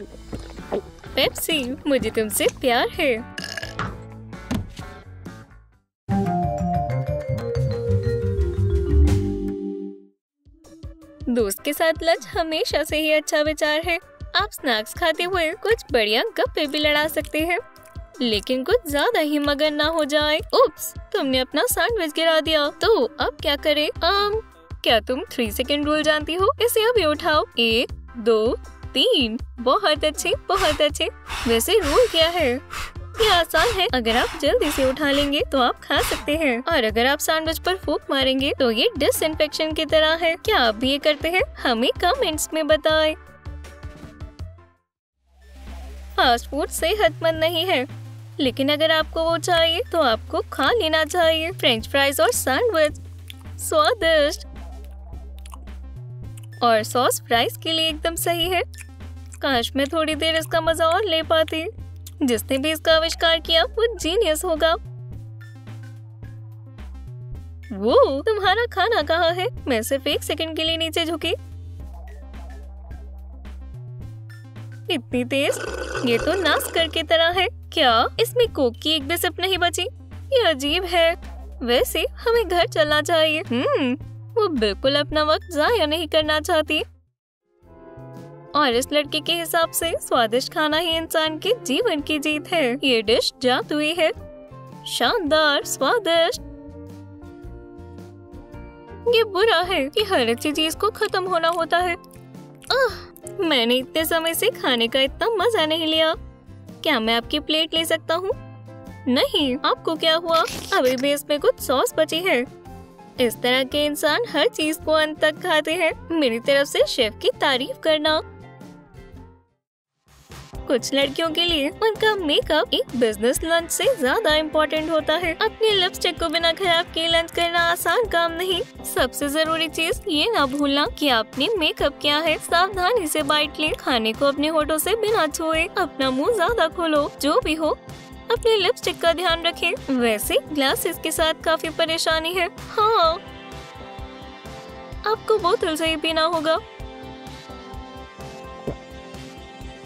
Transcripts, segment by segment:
Pepsi मुझे तुमसे प्यार है। दोस्त के साथ लंच हमेशा से ही अच्छा विचार है। आप स्नैक्स खाते हुए कुछ बढ़िया गप्पे भी लड़ा सकते हैं। लेकिन कुछ ज़्यादा ही मगन ना हो जाए। उप्स, तुमने अपना सैंडविच गिरा दिया। तो अब क्या करें? आम, क्या तुम थ्री सेकेंड रूल जानती हो? इसे अभी उठाओ। एक दो तीन। बहुत अच्छे बहुत अच्छे। वैसे रूल क्या है? ये आसान है। अगर आप जल्दी से उठा लेंगे तो आप खा सकते हैं। और अगर आप सैंडविच पर फूक मारेंगे तो ये डिसइंफेक्शन की तरह है। क्या आप भी ये करते हैं? हमें कमेंट्स में बताएँ। फास्ट फ़ूड सेहतमंद नहीं है। लेकिन अगर आपको वो चाहिए तो आपको खा लेना चाहिए। फ्रेंच फ्राइज और सैंडविच स्वादिष्ट। और सॉस फ्राइज के लिए एकदम सही है। काश मैं थोड़ी देर इसका मज़ा और ले पाती। जिसने भी इसका आविष्कार किया, वो जीनियस होगा। वो, तुम्हारा खाना कहाँ है? मैं सिर्फ़ एक सेकंड के लिए नीचे झुकी। इतनी तेज? ये तो नास्कर की तरह है। क्या? इसमें कोक की एक भी सिप नहीं बची? ये अजीब है। वैसे, हमें घर चलना चाहिए। हम्म वो बिल्कुल अपना वक्त जाया नहीं करना चाहती। और इस लड़के के हिसाब से स्वादिष्ट खाना ही इंसान के जीवन की जीत है। ये डिश जादुई है शानदार स्वादिष्ट। ये बुरा है कि हर अच्छी चीज़ को खत्म होना होता है। आह, मैंने इतने समय से खाने का इतना मज़ा नहीं लिया। क्या मैं आपकी प्लेट ले सकता हूँ? नहीं आपको क्या हुआ? अभी भी इसमें कुछ सॉस बची है। इस तरह के इंसान हर चीज़ को अंत तक खाते हैं। मेरी तरफ़ से शेफ की तारीफ़ करना। कुछ लड़कियों के लिए उनका मेकअप एक बिज़नेस लंच से ज़्यादा इम्पोर्टेंट होता है। अपने लिपस्टिक को बिना खराब किए लंच करना आसान काम नहीं। सबसे ज़रूरी चीज़ ये ना भूलना कि आपने मेकअप किया है। सावधानी से बाइट ले। खाने को अपने होठों से बिना छुए। अपना मुँह ज़्यादा खोलो। जो भी हो, अपने लिपस्टिक का ध्यान रखें। वैसे ग्लासेस के साथ काफ़ी परेशानी है। हाँ आपको बोतल से ही पीना होगा।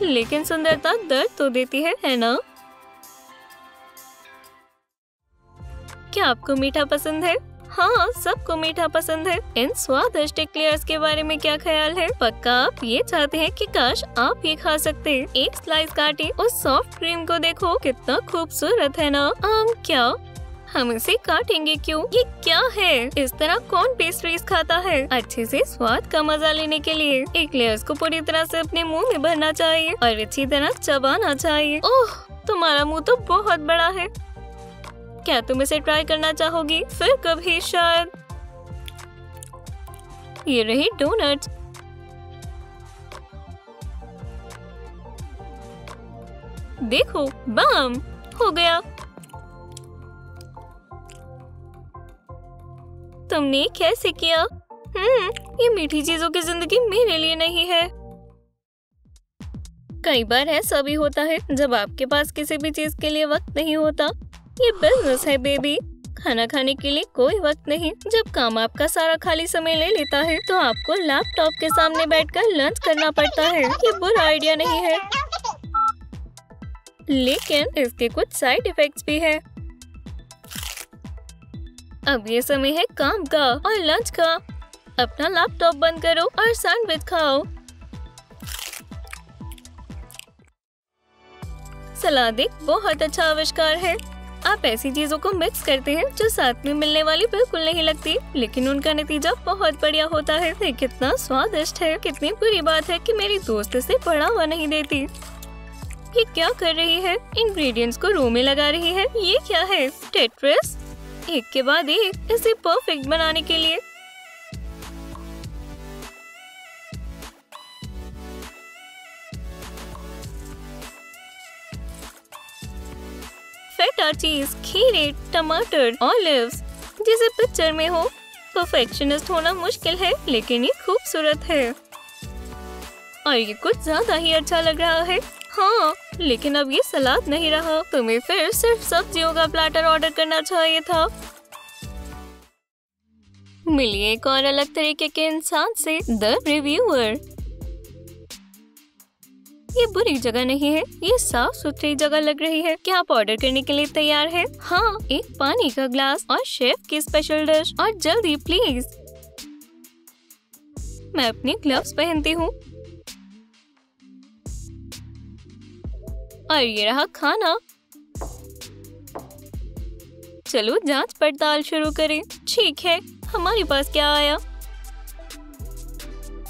लेकिन सुंदरता दर्द तो देती है है ना? क्या आपको मीठा पसंद है? हाँ सबको मीठा पसंद है। इन स्वादिष्ट एक्लेयर्स के बारे में क्या ख्याल है? पक्का आप ये चाहते हैं कि काश आप ये खा सकते एक स्लाइस काटे, उस सॉफ्ट क्रीम को देखो। कितना खूबसूरत, है ना? आम क्या? हम इसे काटेंगे क्यों? ये क्या है? इस तरह कौन पेस्ट्रीज खाता है? अच्छे से स्वाद का मज़ा लेने के लिए। एक लेयर्स को पूरी तरह से अपने मुँह में भरना चाहिए और अच्छी तरह चबाना चाहिए। ओह, तुम्हारा मुँह तो बहुत बड़ा है। क्या तुम इसे ट्राई करना चाहोगी? फिर कभी शायद। ये रही डोनट्स देखो बम हो गया। तुमने कैसे किया? हम्म ये मीठी चीज़ों की ज़िंदगी मेरे लिए नहीं है। कई बार ऐसा भी होता है, जब आपके पास किसी भी चीज़ के लिए वक्त नहीं होता। ये बिज़नेस है बेबी खाना खाने के लिए कोई वक्त नहीं। जब काम आपका सारा खाली समय ले लेता है तो आपको लैपटॉप के सामने बैठकर लंच करना पड़ता है। ये बुरा आइडिया नहीं है। लेकिन इसके कुछ साइड इफेक्ट्स भी है। अब ये समय है काम का और लंच का। अपना लैपटॉप बंद करो और सैंडविच खाओ। सलाद एक बहुत अच्छा आविष्कार है। आप ऐसी चीज़ों को मिक्स करते हैं जो साथ में मिलने वाली बिल्कुल नहीं लगती, लेकिन उनका नतीजा बहुत बढ़िया होता है। ये कितना स्वादिष्ट है, कितनी बुरी बात है कि मेरी दोस्त इसे बढ़ावा नहीं देती। ये क्या कर रही है? इंग्रेडिएंट्स को रो में लगा रही है। ये क्या है? टेट्रिस एक के बाद एक, इसे परफेक्ट बनाने के लिए। फेटा चीज़ खीरे, टमाटर ऑलिव्स जैसे पिक्चर में हो। परफेक्शनिस्ट होना मुश्किल है, लेकिन ये खूबसूरत है। और ये कुछ ज़्यादा ही अच्छा लग रहा है। हाँ लेकिन अब ये सलाद नहीं रहा। तुम्हें फिर सिर्फ़ सब्जियों का प्लेटर ऑर्डर करना चाहिए था। मिलिए एक और अलग तरीके के इंसान से द रिव्यूअर ये बुरी जगह नहीं है, ये साफ़ सुथरी जगह लग रही है। क्या आप ऑर्डर करने के लिए तैयार है? हाँ एक पानी का ग्लास और शेफ की स्पेशल डिश और जल्दी प्लीज़ मैं अपनी ग्लव्स पहनती हूँ। और ये रहा खाना। चलो जाँच पड़ताल शुरू करें। ठीक है, हमारे पास क्या आया?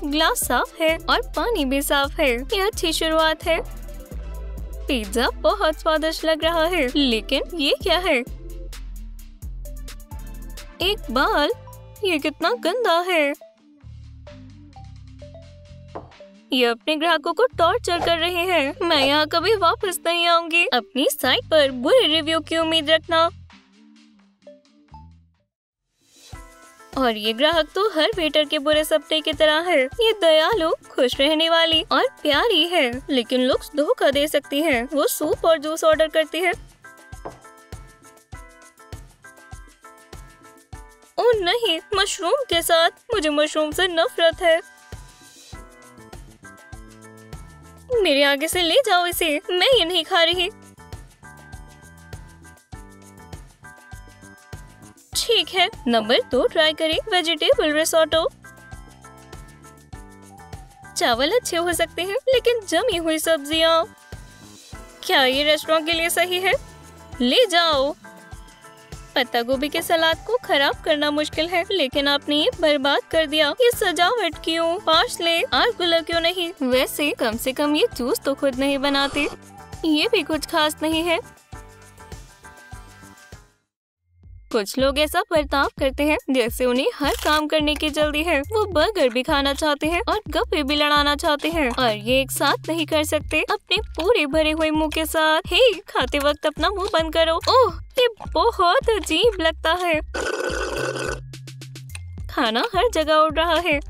ग्लास साफ़ है और पानी भी साफ़ है। ये अच्छी शुरुआत है। पिज्जा बहुत स्वादिष्ट लग रहा है, लेकिन ये क्या है? एक बाल, ये कितना गंदा है। ये अपने ग्राहकों को टॉर्चर कर रहे हैं। मैं यहाँ कभी वापस नहीं आऊँगी। अपनी साइट पर बुरे रिव्यू की उम्मीद रखना। और ये ग्राहक तो हर वेटर के बुरे सपने की तरह है। ये दयालु, खुश रहने वाली और प्यारी है। लेकिन लुक्स धोखा दे सकती है। वो सूप और जूस ऑर्डर करती है। ओ नहीं मशरूम के साथ। मुझे मशरूम से नफरत है। मेरे आगे से ले जाओ इसे। मैं ये नहीं खा रही। ठीक है, नंबर दो ट्राई करें, वेजिटेबल रिसोटो चावल अच्छे हो सकते हैं, लेकिन जमी हुई सब्ज़ियाँ। क्या ये रेस्टोरेंट के लिए सही है? ले जाओ। पत्ता गोभी के सलाद को खराब करना मुश्किल है, लेकिन आपने ये बर्बाद कर दिया। ये सजावट क्यों? पार्सले आर्गुला क्यों नहीं? वैसे कम से कम ये जूस तो खुद नहीं बनाते। ये भी कुछ खास नहीं है। कुछ लोग ऐसा बर्ताव करते हैं, जैसे उन्हें हर काम करने की जल्दी है। वो बर्गर भी खाना चाहते हैं और गप्पे भी लड़ाना चाहते हैं। और ये एक साथ नहीं कर सकते, अपने पूरे भरे हुए मुँह के साथ। हे, खाते वक्त अपना मुँह बंद करो। ओह, ये बहुत अजीब लगता है। खाना हर जगह उड़ रहा है।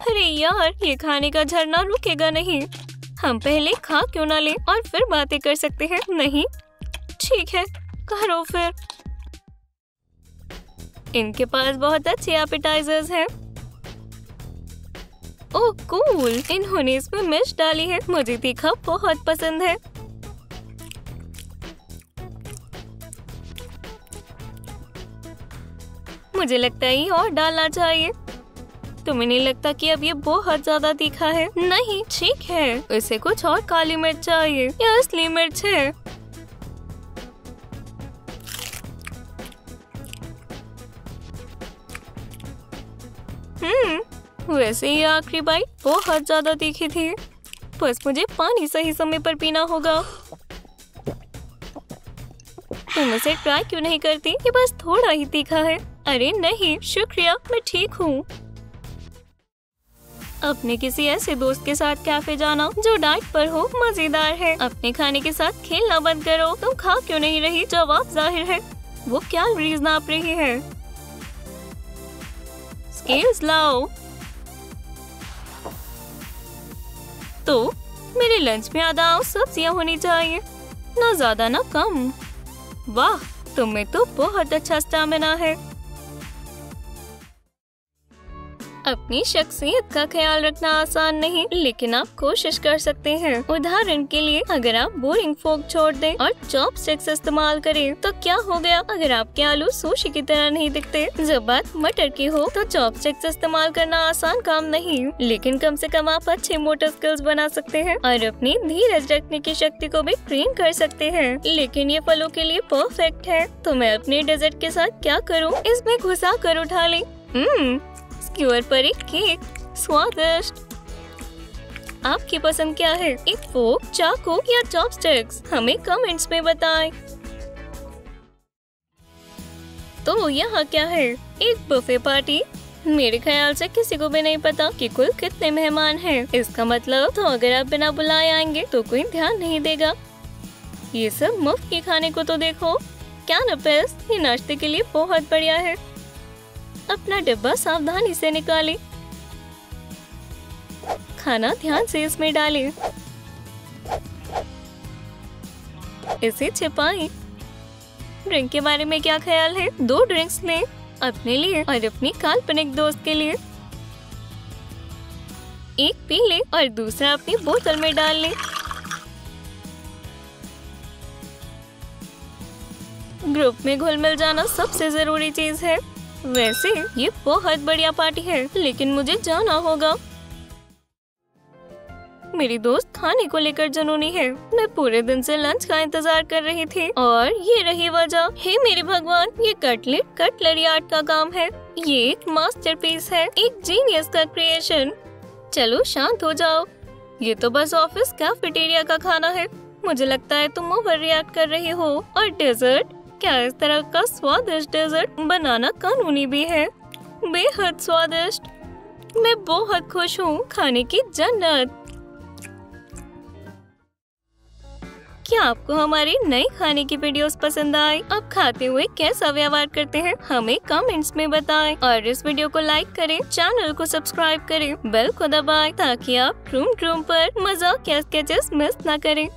अरे यार, ये खाने का झरना रुकेगा नहीं। हम पहले खा क्यों ना लें और फिर बातें कर सकते हैं, नहीं? ठीक है, करो फिर। इनके पास बहुत अच्छे एपेटाइजर्स हैं। ओह कूल इन्होंने इसमें मिर्च डाली है। मुझे तीखा बहुत पसंद है। मुझे लगता है ये और डालना चाहिए। तुम्हें नहीं लगता कि अब ये बहुत ज़्यादा तीखा है? नहीं, ठीक है। इसे कुछ और काली मिर्च चाहिए। ये असली मिर्च है। वैसे ये आखिरी बाइट बहुत ज़्यादा तीखी थी। बस मुझे पानी सही समय पर पीना होगा। तुम इसे ट्राई क्यों नहीं करती? ये बस थोड़ा ही तीखा है। अरे नहीं, शुक्रिया, मैं ठीक हूँ। अपने किसी ऐसे दोस्त के साथ कैफ़े जाना जो डाइट पर हो, मज़ेदार है। अपने खाने के साथ खेलना बंद करो। तुम खा क्यों नहीं रही? जवाब ज़ाहिर है। वो क्या नाप रही है? स्केल्स लाओ। तो मेरे लंच में आधा सब्ज़ियाँ होनी चाहिए। ना ज़्यादा ना कम। वाह, तुम्हें तो बहुत अच्छा स्टामिना है। अपनी शख्सियत का ख्याल रखना आसान नहीं, लेकिन आप कोशिश कर सकते हैं। उदाहरण के लिए, अगर आप बोरिंग फोक छोड़ दें और चॉप स्टिक्स इस्तेमाल करें तो क्या हो गया? अगर आपके आलू सुशी की तरह नहीं दिखते, जब बात मटर की हो तो चॉप स्टिक्स इस्तेमाल करना आसान काम नहीं। लेकिन कम से कम आप अच्छे मोटर स्किल्स बना सकते हैं और अपनी धीरज रखने की शक्ति को भी ट्रेन कर सकते हैं। लेकिन ये फलों के लिए परफेक्ट है। तो मैं अपने डेजर्ट के साथ क्या करूँ? इसमें घुसा कर उठा ली। हम्म। स्क्यूअर पर एक केक स्वादिष्ट आपकी पसंद क्या है? एक फोक चाकू या चॉपस्टिक्स हमें कमेंट्स में बताएँ। तो यहाँ क्या है? एक बुफे पार्टी मेरे ख्याल से किसी को भी नहीं पता कि कुल कितने मेहमान हैं। इसका मतलब तो अगर आप बिना बुलाए आएँगे तो कोई ध्यान नहीं देगा। ये सब मुफ़्त के खाने को तो देखो। क्या ये नाश्ते के लिए बहुत बढ़िया है। अपना डिब्बा सावधानी से निकालें। खाना ध्यान से इसमें डालें। इसे छिपाएँ। ड्रिंक के बारे में क्या ख्याल है दो ड्रिंक्स लें, अपने लिए और अपनी काल्पनिक दोस्त के लिए एक पी ले और दूसरा अपनी बोतल में डाल ले ग्रुप में घुल मिल जाना सबसे ज़रूरी चीज़ है वैसे, ये बहुत बढ़िया पार्टी है, लेकिन मुझे जाना होगा। मेरी दोस्त खाने को लेकर जनूनी है। मैं पूरे दिन से लंच का इंतज़ार कर रही थी। और ये रही वजह, हे मेरे भगवान, ये कटलेट, कटलरी आर्ट का काम है। ये एक मास्टरपीस है, एक जीनियस का क्रिएशन चलो, शांत हो जाओ। ये तो बस ऑफ़िस कैफेटेरिया का खाना है। मुझे लगता है तुम ओवर रिएक्ट कर रहे हो। और डेजर्ट क्या इस तरह का स्वादिष्ट डेजर्ट बनाना कानूनी भी है? बेहद स्वादिष्ट। मैं बहुत खुश हूँ खाने की जन्नत। क्या आपको हमारी नई खाने की वीडियोस पसंद आए? आप खाते हुए कैसा व्यवहार करते हैं, हमें कमेंट्स में बताएँ और इस वीडियो को लाइक करें चैनल को सब्सक्राइब करें बेल को दबाएँ ताकि आप रूम रूम पर मज़ाक या स्केचेस मिस न करें।